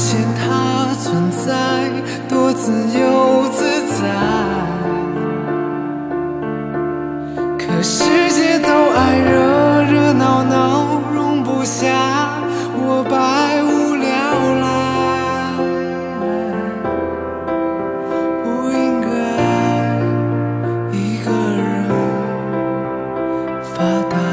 发现他存在多自由自在。可世界都爱热热闹闹容不下我百无聊赖。不应该一个人发呆。